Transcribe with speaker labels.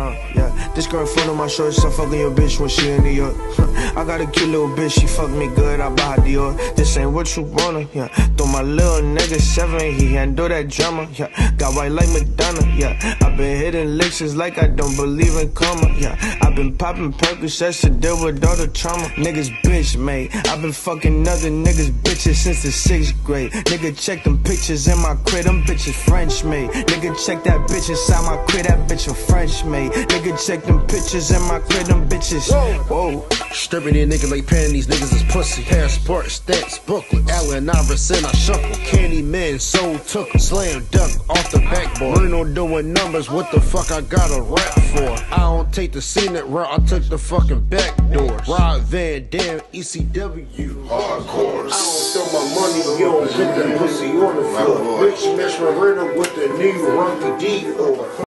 Speaker 1: yeah. This girl in front of my shorts, I fucking your bitch when she in New York. I got a cute little bitch, she fuck me good, I buy Dior. This ain't what you wanna, yeah. Throw my little nigga seven, he handle that drama, yeah. Got white like Madonna, yeah. i been hitting licks like I don't believe in karma, yeah. i been popping Percocets to deal with all the trauma. Niggas bitch made. i been fucking other niggas bitches since the sixth grade. Nigga check them pictures in my crib, them bitches French made. Nigga check that bitch inside my crib, that bitch a French made. Nigga check them pictures in my crib, them bitches. Whoa.
Speaker 2: Stripping these niggas like panties, niggas is pussy. Passport, stats, booklet. Allen Iverson, I shuffle. Candy man, soul took Slam dunk off the backboard. Reno doing numbers, what the fuck I got a rap for? I don't take the scenic route, I took the fucking back doors. Rob Van Dam, ECW.
Speaker 3: Hardcore.
Speaker 2: I don't throw my money, you don't get that pussy on the floor. Bitch, mesh my with the new Runky D.